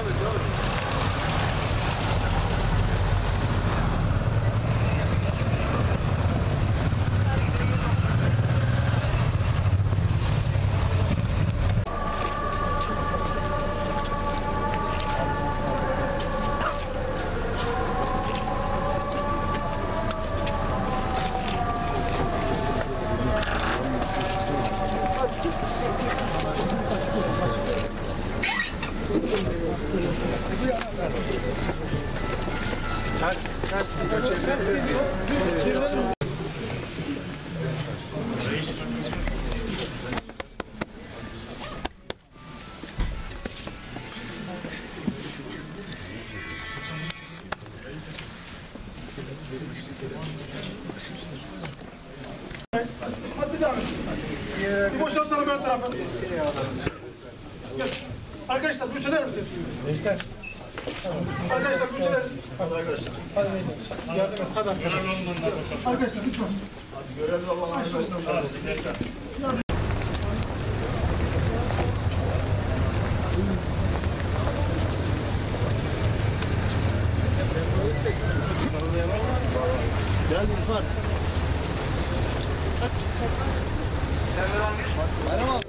other, the other. Hadi bir zahmet. Bir boşaltalım ön tarafı. Arkadaşlar müsaade misiniz? Gençler. Arkadaşlar müsaade. Hadi arkadaşlar. Hadi Necdet. Yardım et. Hadi arkadaşlar. Arkadaşlar lütfen. Gel Rıfat.